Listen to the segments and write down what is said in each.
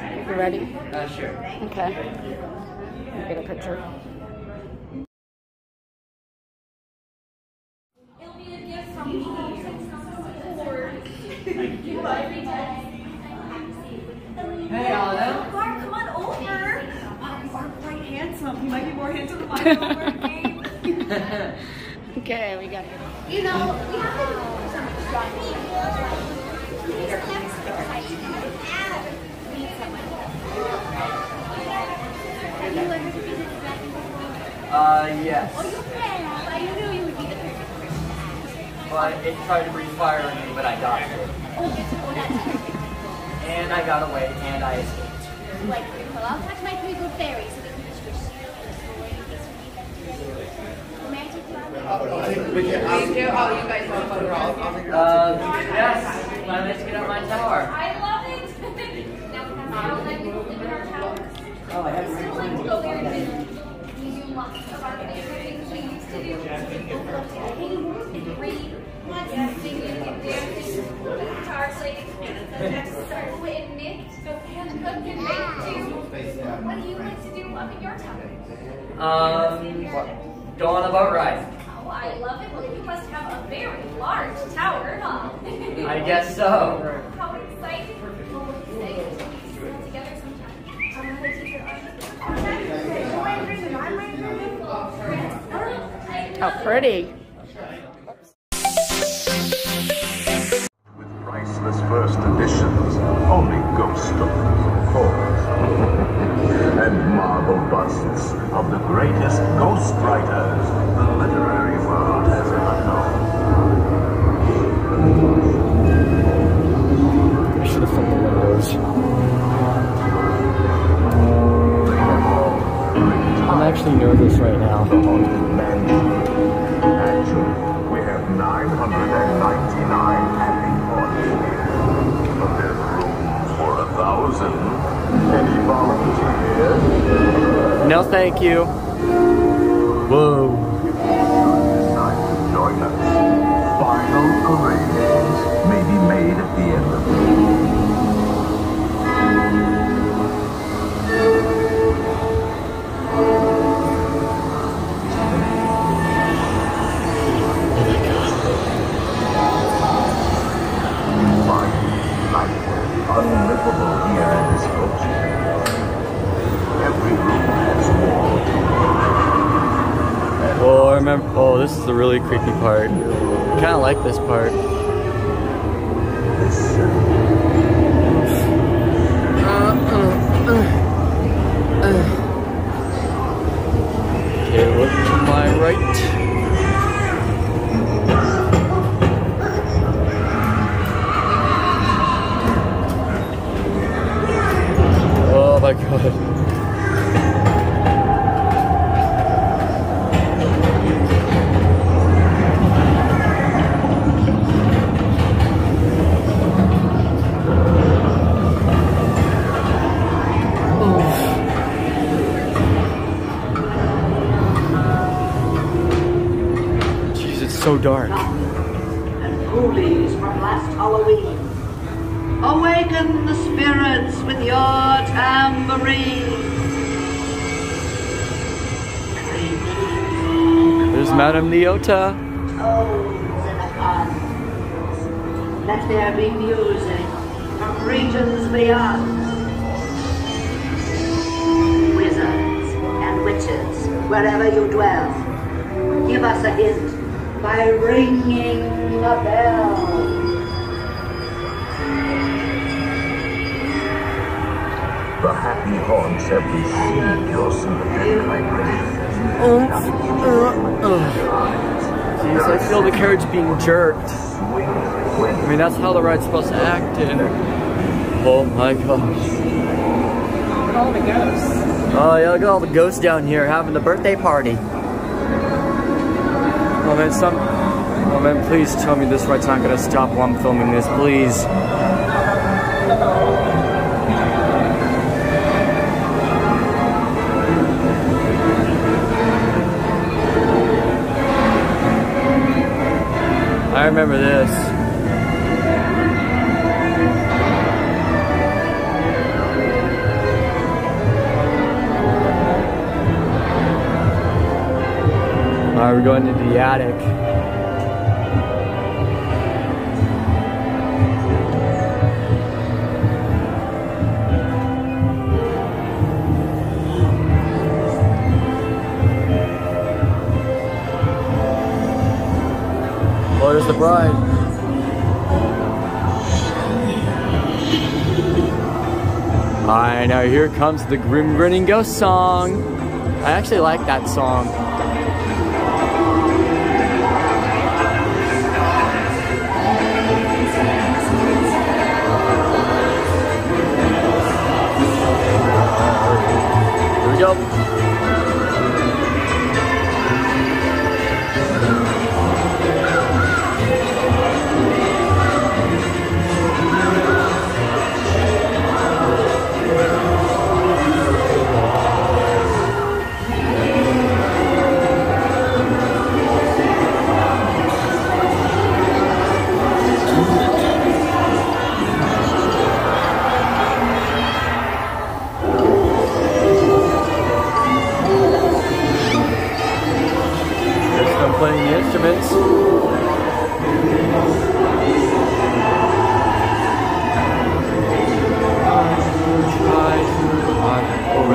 You ready? Uh, sure. Okay. Get a picture. It'll be a gift from me and some support. Hey, Aldo. Mark, come on over. Wow, you are quite handsome. You might be more handsome than my Hallmark. Okay, we got it. You know, we have to do some strong Uh, yes. I knew you would be the perfect person to. But it tried to breathe fire on me, but I dodged it. Oh, yes, oh, that's And I got away, and I escaped. Well, I'll touch my three good fairies so we can you and the story. May I take you um, oh, you it Uh, yes. Let's get on my tower. I love it! now we have all night we will live in our tower. Oh, I haven't to go there and visit. We do lots of our favorite things we used to do. Read, singing, dancing, guitar playing, start with knit, and and bake too. What do you like to do up in your tower? Um, go on a boat ride. Oh, I love it. Well, you must have a very large tower, huh? I guess so. How exciting. Well, what do you say? We all together sometime. I'm gonna take your arm. How pretty. With priceless first editions, only ghost stories, of course. and marble busts of the greatest ghost writers the literary world has ever known. I should have filmed the windows. They have all great I'm actually nervous right now. Thank you. Whoa. Decide to join us. Final arrangements may be made at the end of the really creepy part. Kind of like this part. So dark. and ghoulies from last Halloween. Awaken the spirits with your tambourine. There's Madame Leota. Tones in a gun. Let there be music from regions beyond. Wizards and witches, wherever you dwell, give us a hint by ringing the bell. The happy haunts have received your sympathetic vibrations. Jeez, I feel the carriage being jerked. I mean, that's how the ride's supposed to act in. Oh my gosh. Look at all the ghosts. Oh yeah, look at all the ghosts down here having the birthday party. Oh man, some. Oh man, please tell me this ride's not gonna stop while I'm filming this, please. I remember this. Oh, there's the bride. Alright, now here comes the Grim Grinning Ghost song. I actually like that song. Here we go.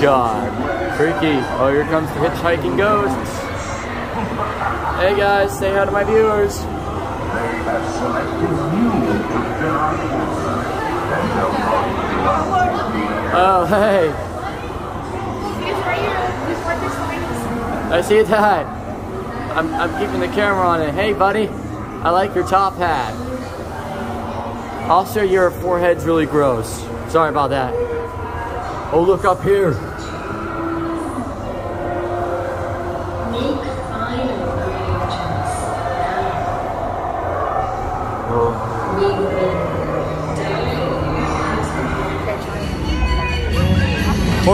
God. Freaky. Oh, here comes the hitchhiking ghosts. Hey guys, say hi to my viewers. Oh, hey. I see that. I'm, I'm keeping the camera on it. Hey, buddy. I like your top hat. Also, your forehead's really gross. Sorry about that. Oh, look up here.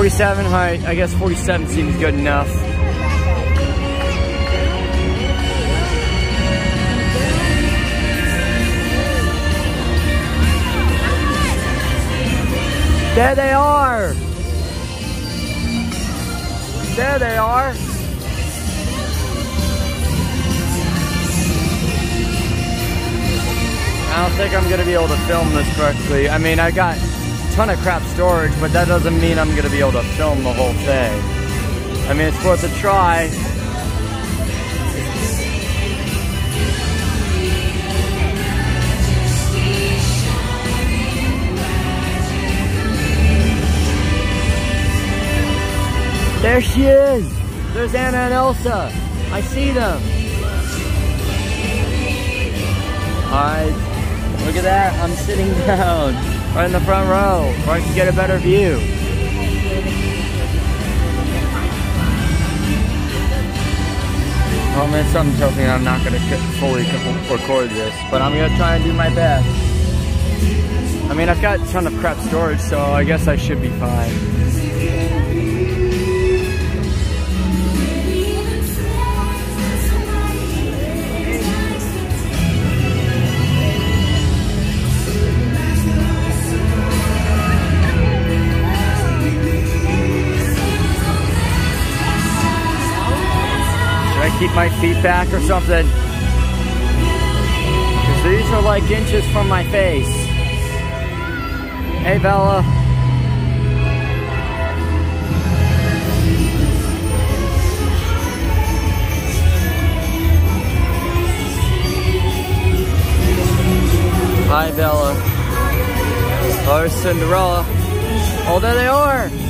Forty-seven. Hi. I guess forty-seven seems good enough. There they are. There they are. I don't think I'm gonna be able to film this correctly. I mean, I got ton of crap storage, but that doesn't mean I'm gonna be able to film the whole thing. I mean, it's worth a try. There she is. There's Anna and Elsa. I see them. Alright, look at that. I'm sitting down right in the front row where I can get a better view. Well, man, something tells me I'm not to fully record this, but I'm to try and do my best. I mean, I've got a ton of crap storage, so I guess I should be fine. Keep my feet back or something? Because these are like inches from my face. Hey, Bella. Hi, Bella. There's Cinderella. Oh, there they are.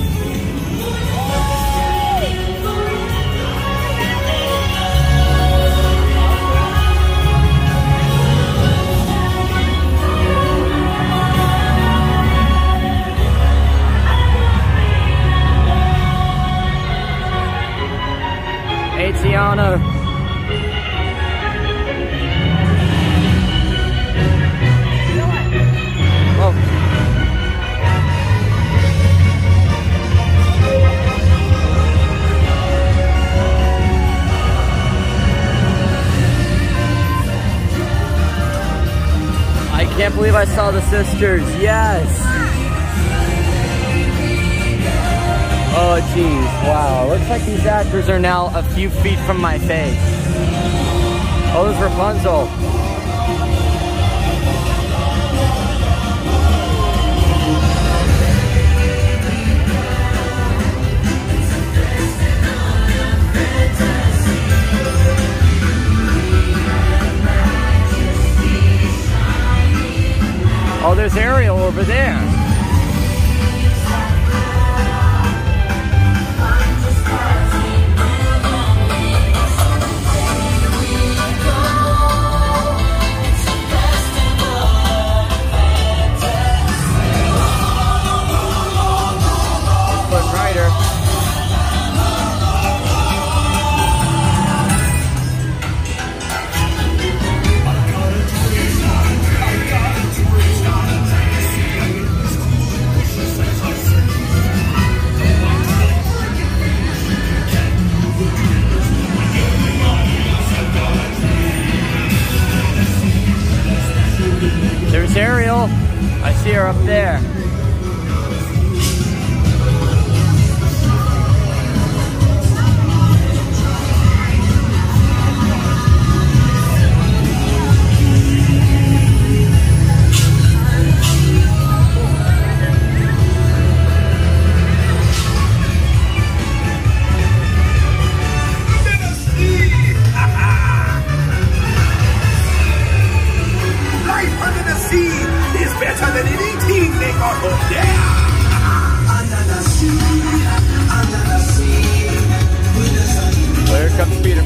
I saw the sisters. Yes. Oh, geez. Wow. Looks like these actors are now a few feet from my face. Oh, there's Rapunzel. Oh, there's Ariel over there.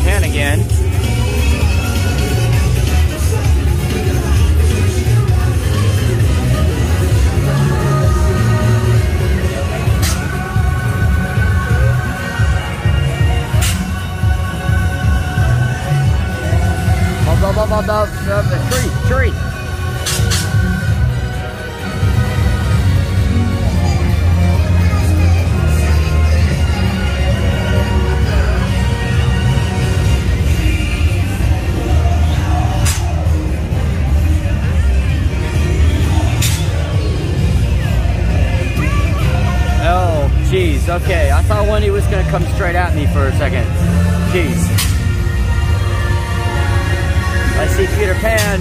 can again. Okay, I thought Wendy was gonna come straight at me for a second. Jeez. I see Peter Pan.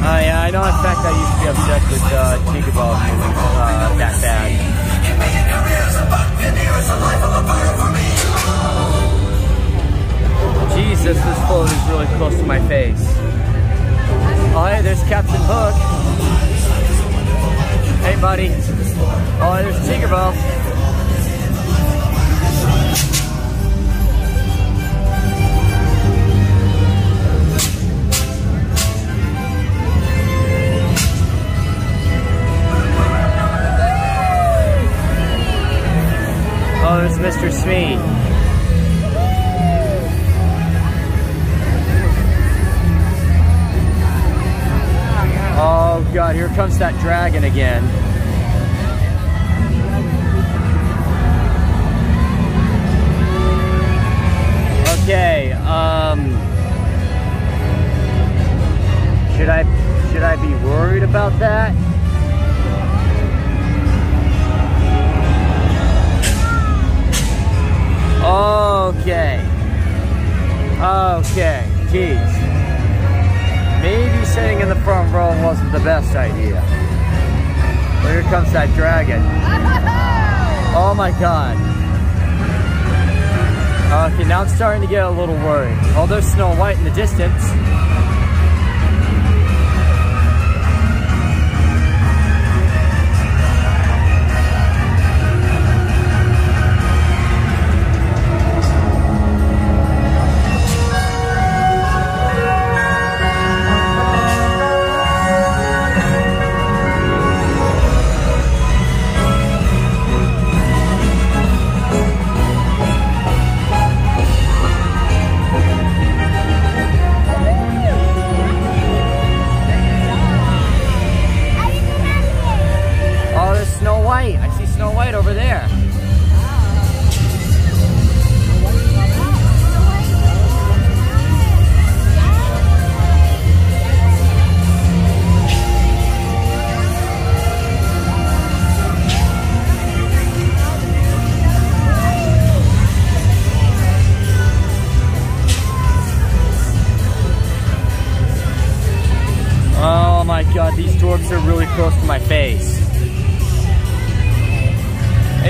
Uh, yeah, I know. In fact, I used to be obsessed with uh, Tinkerbell uh, that bad. Jesus, this phone is really close to my face. Oh, hey, there's Captain Hook. Hey, buddy. Oh, there's Tinkerbell. Oh, there's Mr. Smee. Oh god, here comes that dragon again. Okay, um should I should I be worried about that? Okay. Okay, geez. Maybe sitting in the front row wasn't the best idea. But here comes that dragon. Oh my god. Okay, now I'm starting to get a little worried. Oh, there's Snow White in the distance.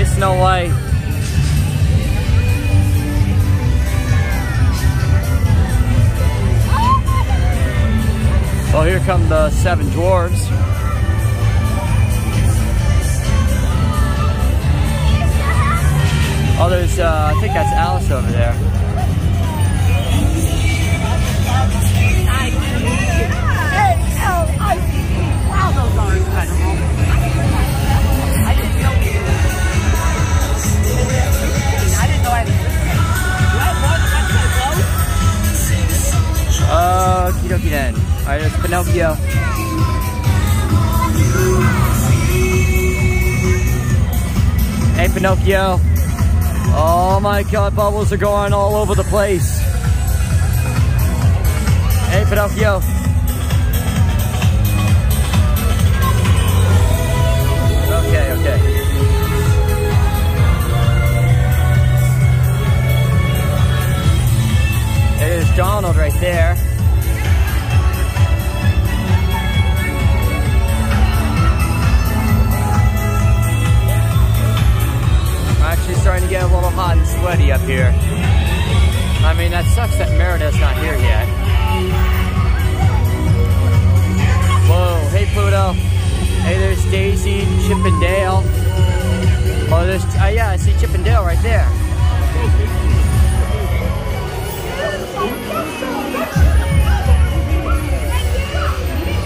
Hey, Snow White. Oh, here come the seven dwarves. Oh, there's, uh, I think that's Alice over there. Wow, those are incredible. Then. Alright, there's Pinocchio. Hey, Pinocchio. Oh my god, bubbles are going all over the place. Hey, Pinocchio. Okay, okay. There's Donald right there. Here. I mean, that sucks that Merida's not here yet. Whoa, hey Pluto. Hey, there's Daisy, Chip and Dale. Oh, there's, uh, yeah, I see Chip and Dale right there.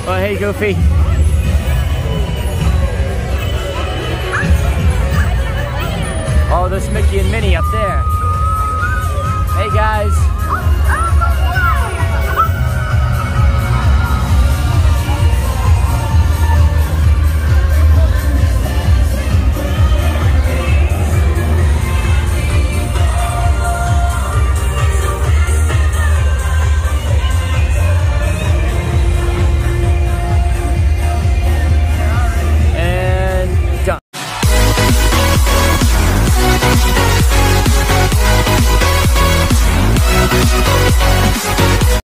Oh, hey, Goofy. Oh, there's Mickey and Minnie up there. Hey, guys.